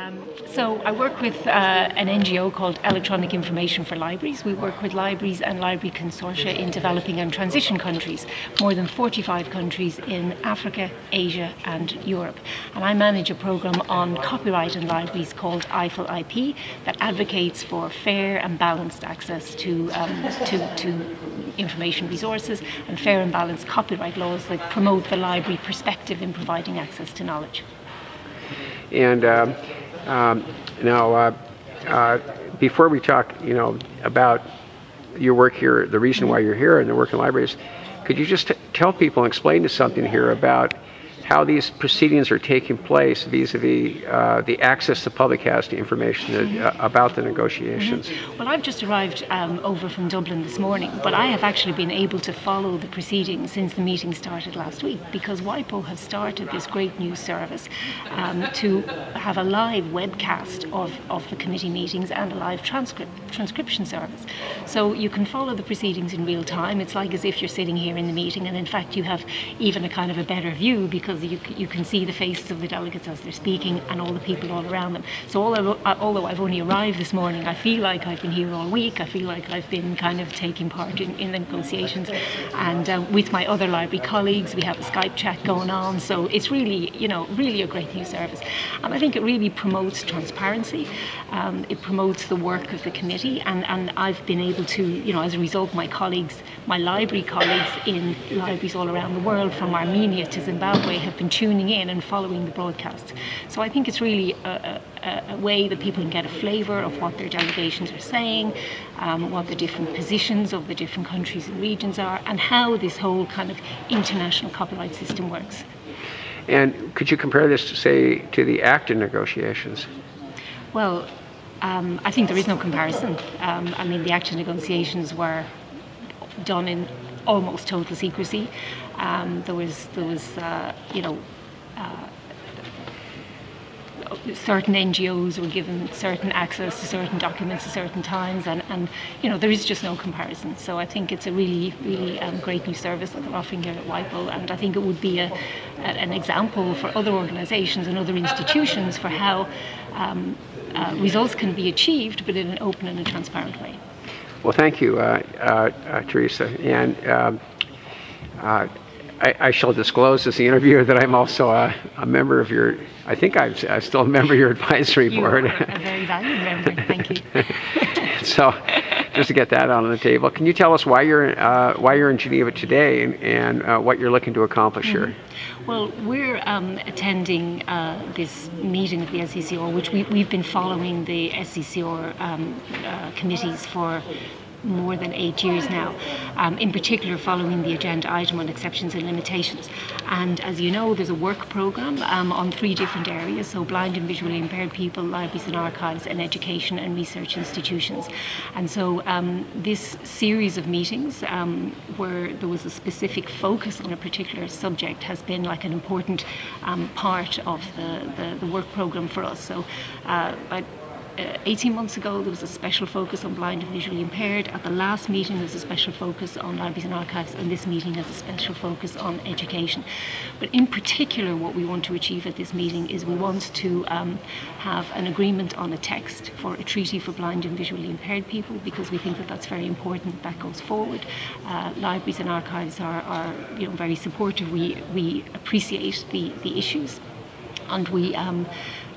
Um, so I work with uh, an NGO called Electronic Information for Libraries. We work with libraries and library consortia in developing and transition countries, more than 45 countries in Africa, Asia and Europe. And I manage a program on copyright in libraries called EIFL IP that advocates for fair and balanced access to, um, to, to information resources and fair and balanced copyright laws that promote the library perspective in providing access to knowledge. And um, um, now, uh, uh, before we talk, you know, about your work here, the reason why you're here and the work in libraries, could you just tell people and explain to something here about how these proceedings are taking place vis-a-vis uh, the access the public has to information that, uh, about the negotiations. Mm-hmm. Well, I've just arrived um, over from Dublin this morning, but I have actually been able to follow the proceedings since the meeting started last week because WIPO have started this great news service um, to have a live webcast of, of the committee meetings and a live transcript transcription service. So you can follow the proceedings in real time. It's like as if you're sitting here in the meeting, and in fact, you have even a kind of a better view because you, you can see the faces of the delegates as they're speaking and all the people all around them. So although, although I've only arrived this morning, I feel like I've been here all week. I feel like I've been kind of taking part in, in the negotiations. And uh, with my other library colleagues, we have a Skype chat going on. So it's really, you know, really a great new service. And I think it really promotes transparency. Um, it promotes the work of the committee. And, and I've been able to, you know, as a result, my colleagues, my library colleagues in libraries all around the world, from Armenia to Zimbabwe, have been tuning in and following the broadcast. So I think it's really a, a, a way that people can get a flavour of what their delegations are saying, um, what the different positions of the different countries and regions are, and how this whole kind of international copyright system works. And could you compare this, to, say, to the ACTA negotiations? Well, um, I think there is no comparison. Um, I mean, the ACTA negotiations were done in almost total secrecy. Um, there was, there was, uh, you know, uh, certain NGOs were given certain access to certain documents at certain times, and, and you know there is just no comparison. So I think it's a really, really um, great new service that they're offering here at WIPO, and I think it would be a, a, an example for other organisations and other institutions for how um, uh, results can be achieved, but in an open and a transparent way. Well, thank you, uh, uh, uh Teresa, and. Um, uh, I, I, shall disclose as the interviewer that I'm also a, a member of your, I think I'm, I'm, still a member of your advisory you board. Are a very valued member, thank you. so, just to get that on the table, can you tell us why you're, uh, why you're in Geneva today and, and uh, what you're looking to accomplish mm-hmm. here? Well, we're um, attending uh, this meeting of the SCCR, which we, have been following the SCCR um, uh, committees for more than eight years now, um, in particular following the agenda item on exceptions and limitations. And as you know, there's a work programme um, on three different areas, so blind and visually impaired people, libraries and archives, and education and research institutions. And so um, this series of meetings um, where there was a specific focus on a particular subject has been like an important um, part of the, the, the work programme for us. So uh, 18 months ago, there was a special focus on blind and visually impaired. At the last meeting, there was a special focus on libraries and archives, and this meeting has a special focus on education. But in particular, what we want to achieve at this meeting is we want to um, have an agreement on a text for a treaty for blind and visually impaired people because we think that that's very important that, that goes forward. Uh, libraries and archives are, are you know, very supportive. We, we appreciate the, the issues and we um,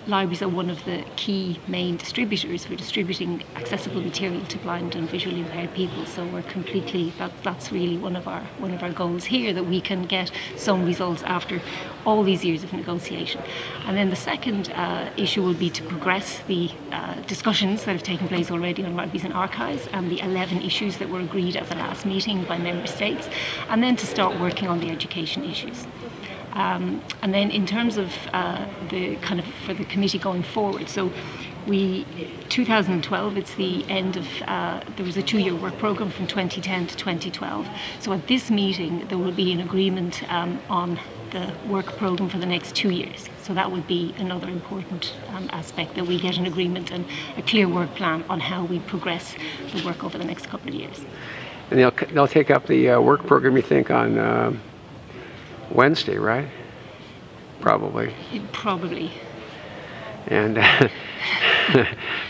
libraries are one of the key main distributors for distributing accessible material to blind and visually impaired people. So we're completely that, that's really one of our one of our goals here that we can get some results after all these years of negotiation. And then the second uh, issue will be to progress the uh, discussions that have taken place already on libraries and archives and the 11 issues that were agreed at the last meeting by member states, and then to start working on the education issues. Um, and then in terms of uh, the kind of for the committee going forward, so we 2012 it's the end of uh, there was a two-year work program from 2010 to 2012 so at this meeting there will be an agreement um, on the work program for the next two years so that would be another important um, aspect that we get an agreement and a clear work plan on how we progress the work over the next couple of years and they'll, they'll take up the uh, work program you think on uh Wednesday, right? Probably. Probably. And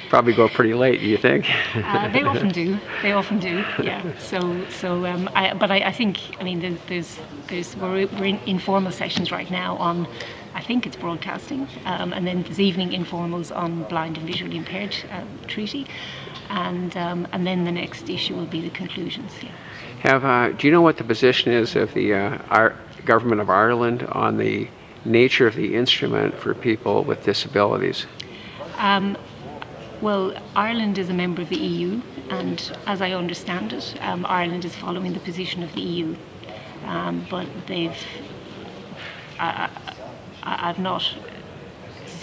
probably go pretty late. Do you think? Uh, they often do. They often do. Yeah. So, so, um, I, but I, I think, I mean, there's, there's, there's we're, we're in informal sessions right now on, I think it's broadcasting, um, and then this evening informals on blind and visually impaired um, treaty, and um, and then the next issue will be the conclusions. Yeah. Have uh, do you know what the position is of the uh, our government of Ireland on the nature of the instrument for people with disabilities? Um, well, Ireland is a member of the EU, and as I understand it, um, Ireland is following the position of the EU. Um, but they've, I, I, I've not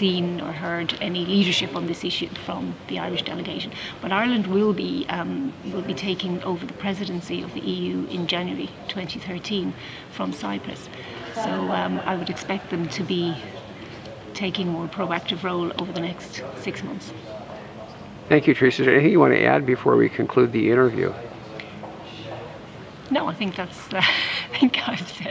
seen or heard any leadership on this issue from the Irish delegation. But Ireland will be um, will be taking over the presidency of the EU in January 2013 from Cyprus. So um, I would expect them to be taking a more proactive role over the next six months. Thank you, Teresa. Is there anything you want to add before we conclude the interview? No, I think that's. Uh, I think I've said.